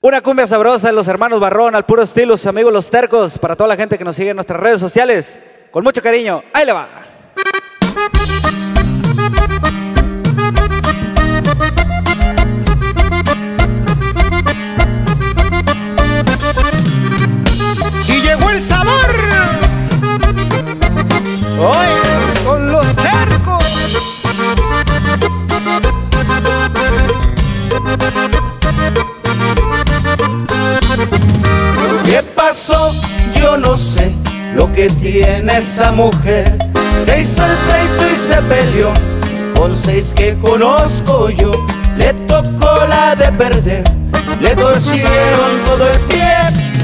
Una cumbia sabrosa de los hermanos Barrón, al puro estilo, sus amigos los tercos, para toda la gente que nos sigue en nuestras redes sociales. Con mucho cariño. Ahí le va. Lo que tiene esa mujer. Se hizo el pleito y se peleó con seis que conozco yo. Le tocó la de perder, le torcieron todo el pie.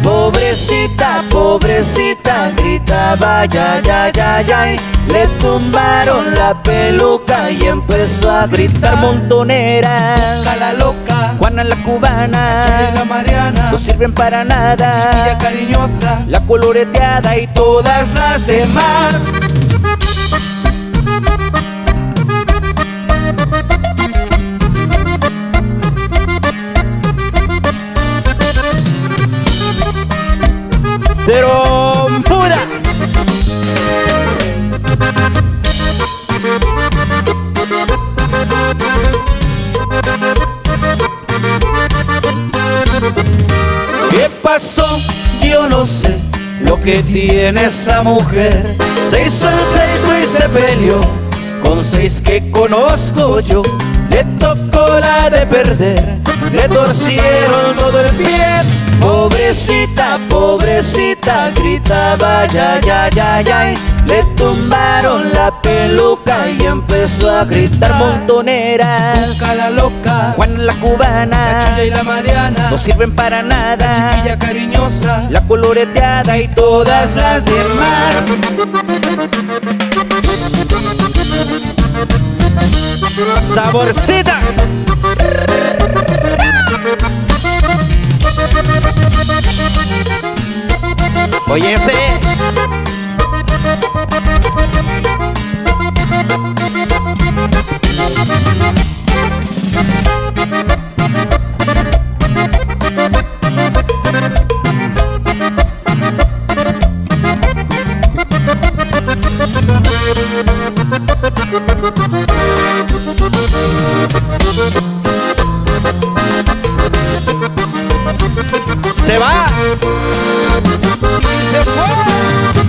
Pobrecita, pobrecita, gritaba ya, ya, ya, ya. Le tumbaron la peluca y empezó a gritar montonera. Cala loca. Juana la cubana, la Mariana. No sirven para nada. Chiquilla cariñosa. La coloreteada y todas las demás. Trompuda. Pasó? Yo no sé lo que tiene esa mujer. Se hizo el pleito y se peleó con seis que conozco yo. Le tocó la de perder, le torcieron todo el pie. Pobrecita, pobrecita, gritaba ya, ya, ya, ya. Le tumbaron la peluca y empezó a gritar montonera. Cala loca. Juana la La cubana, Chuya y la Mariana. no sirven para nada. Chiquilla cariñosa. La coloreteada y todas las demás. Saborcita. Oye, ese se va. Se fue.